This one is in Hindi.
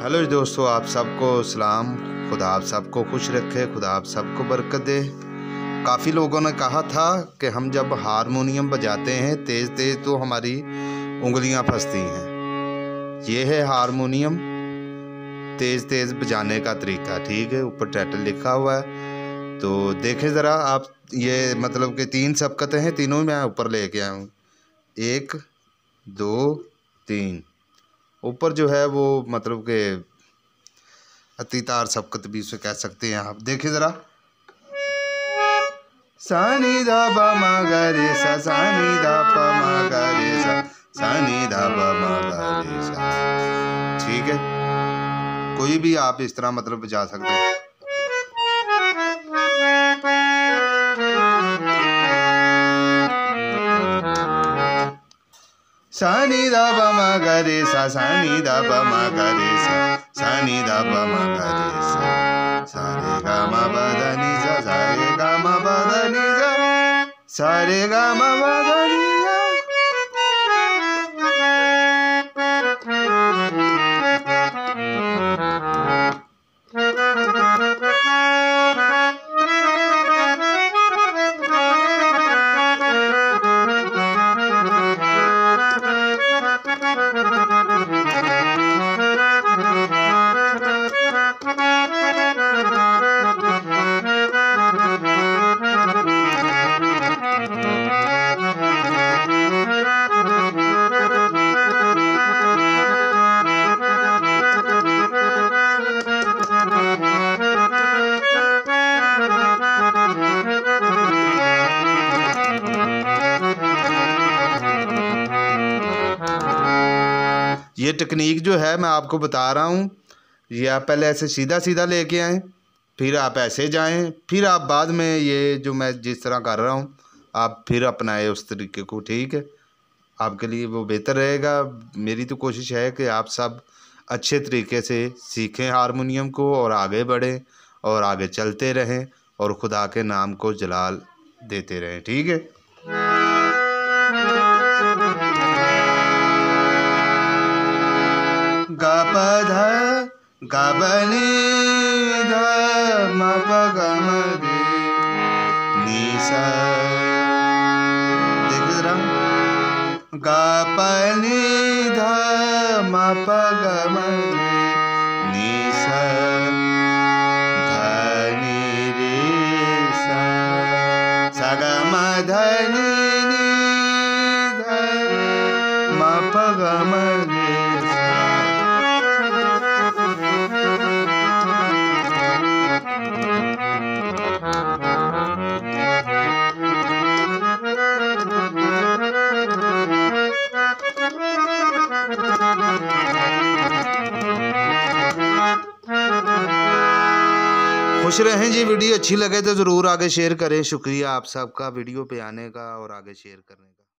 हेलो दोस्तों, आप सबको सलाम। खुदा आप सबको खुश रखे, खुदा आप सबको बरकत दे। काफ़ी लोगों ने कहा था कि हम जब हारमोनियम बजाते हैं तेज़ तेज़ तो हमारी उंगलियाँ फंसती हैं। ये है हारमोनियम तेज़ तेज़ बजाने का तरीका, ठीक है? ऊपर टाइटल लिखा हुआ है। तो देखें ज़रा, आप ये मतलब कि तीन सबकतें हैं, तीनों मैं ऊपर लेके आया हूँ। एक, दो, तीन। ऊपर जो है वो मतलब के अतितार सबकत भी उसे कह सकते हैं आप। देखिए ज़रा। सानी दा प मा गा रे सा, सानी दा प मा गा रे सा, सानी दा प मा गा रे सा। ठीक है? कोई भी आप इस तरह मतलब बजा सकते हैं। सानी दा प म ग रे सा सानी दा प म ग रे सा सानी दा प म ग रे सा सा रे गा म प द नि सा सा रे गा म प द नि सा सा ये टेक्निक जो है, मैं आपको बता रहा हूँ, ये आप पहले ऐसे सीधा सीधा लेके आएँ, फिर आप ऐसे जाएँ, फिर आप बाद में ये जो मैं जिस तरह कर रहा हूँ, आप फिर अपनाएँ उस तरीके को, ठीक है? आपके लिए वो बेहतर रहेगा। मेरी तो कोशिश है कि आप सब अच्छे तरीके से सीखें हारमोनियम को और आगे बढ़ें और आगे चलते रहें और खुदा के नाम को जलाल देते रहें, ठीक है? ग प ध, ग ब ध, म प ग म रे नि सा। देखिए जरा ग ध, म प ग खुश रहें जी, वीडियो अच्छी लगे तो ज़रूर आगे शेयर करें। शुक्रिया आप सबका, वीडियो पे आने का और आगे शेयर करने का।